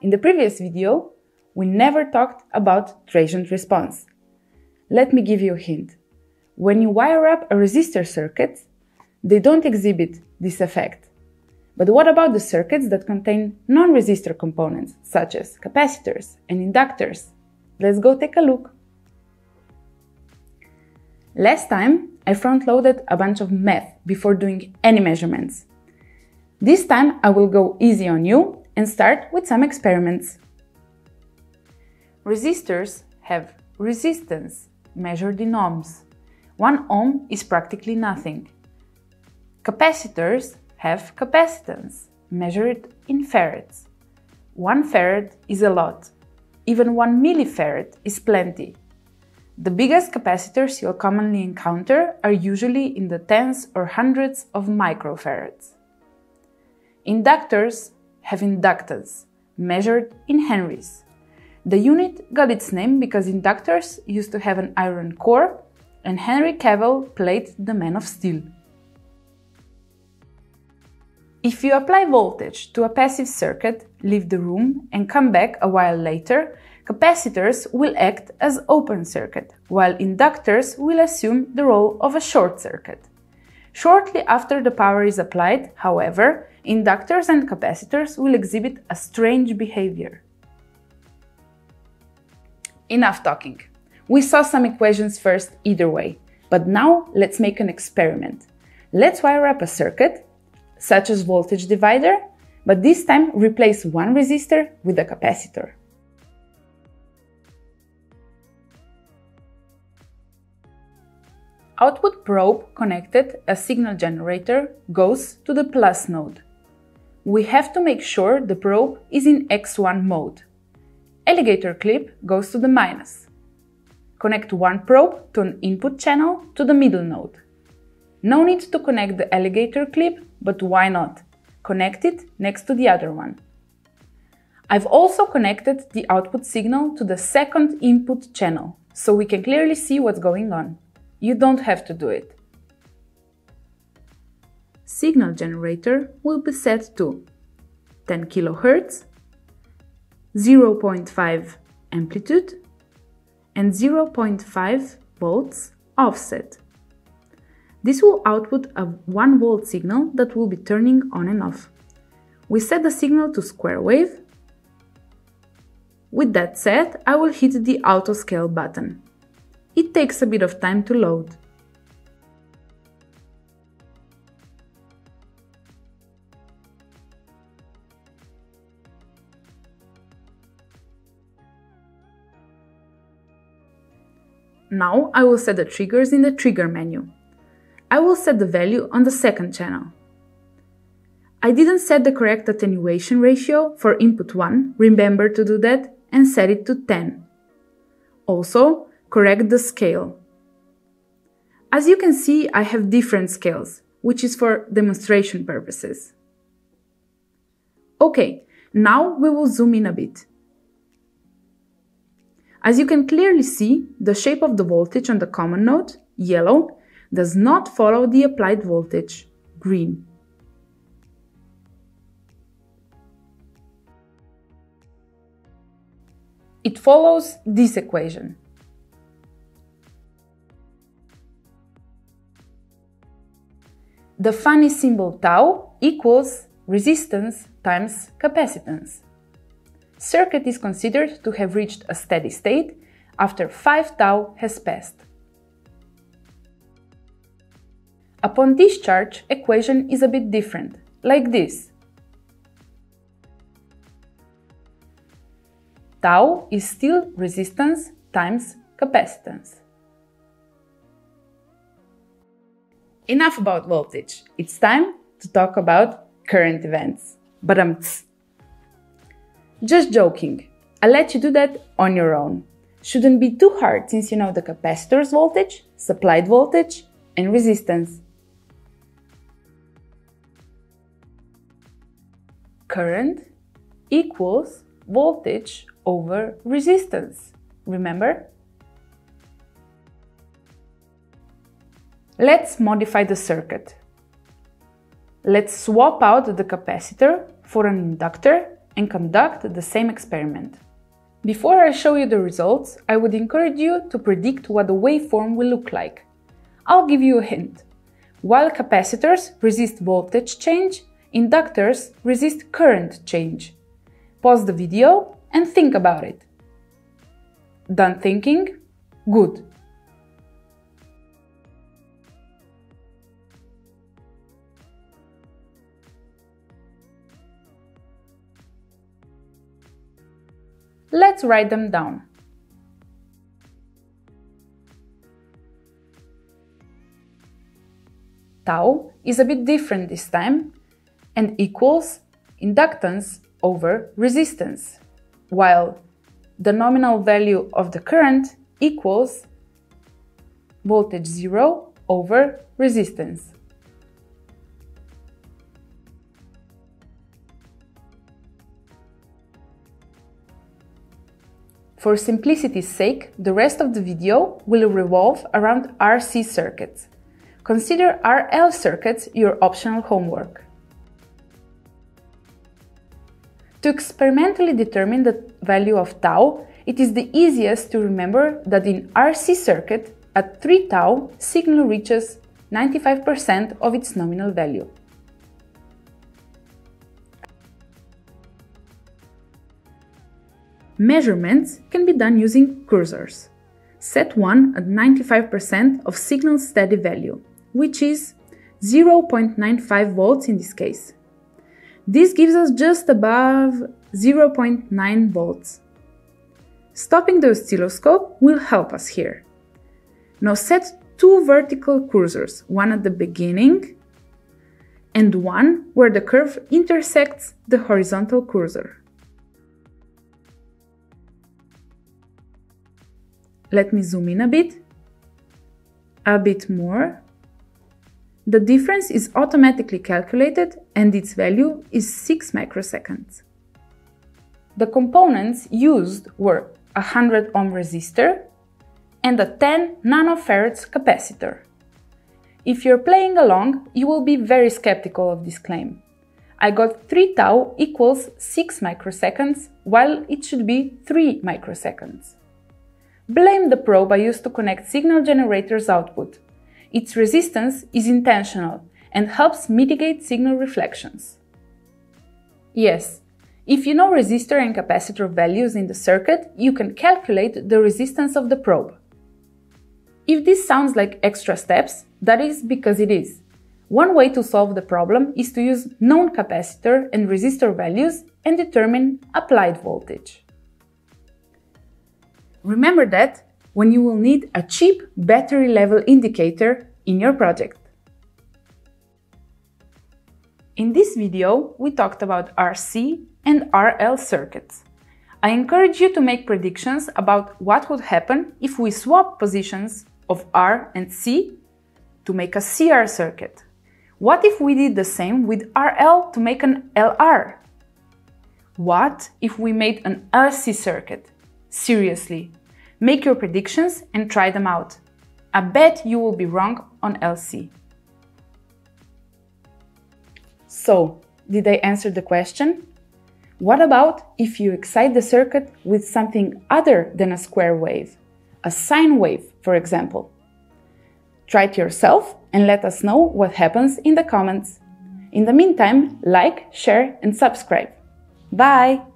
In the previous video, we never talked about transient response. Let me give you a hint. When you wire up a resistor circuit, they don't exhibit this effect. But what about the circuits that contain non-resistor components, such as capacitors and inductors? Let's go take a look. Last time, I front-loaded a bunch of math before doing any measurements. This time, I will go easy on you and start with some experiments. Resistors have resistance measured in ohms. One ohm is practically nothing. Capacitors have capacitance measured in farads. One farad is a lot. Even one millifarad is plenty. The biggest capacitors you'll commonly encounter are usually in the tens or hundreds of microfarads. Inductors have inductance, measured in henries. The unit got its name because inductors used to have an iron core and Henry Cavill played the Man of Steel. If you apply voltage to a passive circuit, leave the room, and come back a while later, capacitors will act as open circuit, while inductors will assume the role of a short circuit. Shortly after the power is applied, however, inductors and capacitors will exhibit a strange behavior. Enough talking. We saw some equations first either way, but now let's make an experiment. Let's wire up a circuit such as voltage divider, but this time replace one resistor with a capacitor. Output probe connected a signal generator goes to the plus node. We have to make sure the probe is in X1 mode. Alligator clip goes to the minus. Connect one probe to an input channel to the middle node. No need to connect the alligator clip, but why not? Connect it next to the other one. I've also connected the output signal to the second input channel, so we can clearly see what's going on. You don't have to do it. Signal generator will be set to 10 kHz, 0.5 amplitude, and 0.5 volts offset. This will output a 1 volt signal that will be turning on and off. We set the signal to square wave. With that set, I will hit the auto scale button. It takes a bit of time to load. Now I will set the triggers in the trigger menu. I will set the value on the second channel. I didn't set the correct attenuation ratio for input 1, remember to do that, and set it to 10. Also, correct the scale. As you can see, I have different scales, which is for demonstration purposes. Okay, now we will zoom in a bit. As you can clearly see, the shape of the voltage on the common node, yellow, does not follow the applied voltage, green. It follows this equation. The funny symbol tau equals resistance times capacitance. Circuit is considered to have reached a steady state after 5 tau has passed. Upon discharge, equation is a bit different, like this. Tau is still resistance times capacitance. Enough about voltage. It's time to talk about current events. But um, just joking. I'll let you do that on your own. Shouldn't be too hard since you know the capacitor's voltage, supplied voltage, and resistance. current equals voltage over resistance. Remember? Let's modify the circuit. Let's swap out the capacitor for an inductor and conduct the same experiment. Before I show you the results, I would encourage you to predict what the waveform will look like. I'll give you a hint. While capacitors resist voltage change, inductors resist current change. Pause the video and think about it. Done thinking? Good. Let's write them down. Tau is a bit different this time and equals inductance over resistance, while the nominal value of the current equals voltage 0 over resistance. For simplicity's sake, the rest of the video will revolve around RC circuits. Consider RL circuits your optional homework. To experimentally determine the value of tau, it is the easiest to remember that in RC circuit, at 3 tau, signal reaches 95% of its nominal value. Measurements can be done using cursors. Set one at 95% of signal steady value, which is 0.95 volts in this case. This gives us just above 0.9 volts. Stopping the oscilloscope will help us here. Now set two vertical cursors, one at the beginning and one where the curve intersects the horizontal cursor. Let me zoom in a bit, a bit more. The difference is automatically calculated and its value is 6 microseconds. The components used were a 100 ohm resistor and a 10 nanofarads capacitor. If you're playing along, you will be very skeptical of this claim. I got 3 tau equals 6 microseconds, while it should be 3 microseconds. Blame the probe I used to connect signal generator's output. Its resistance is intentional and helps mitigate signal reflections. Yes, if you know resistor and capacitor values in the circuit, you can calculate the resistance of the probe. If this sounds like extra steps, that is because it is. One way to solve the problem is to use known capacitor and resistor values and determine applied voltage. Remember that when you will need a cheap battery level indicator in your project. In this video, we talked about RC and RL circuits. I encourage you to make predictions about what would happen if we swap positions of R and C to make a CR circuit. What if we did the same with RL to make an LR? What if we made an LC circuit? Seriously, make your predictions and try them out. I bet you will be wrong on LC. So, did I answer the question? What about if you excite the circuit with something other than a square wave? A sine wave, for example. Try it yourself and let us know what happens in the comments. In the meantime, like, share, and subscribe. Bye!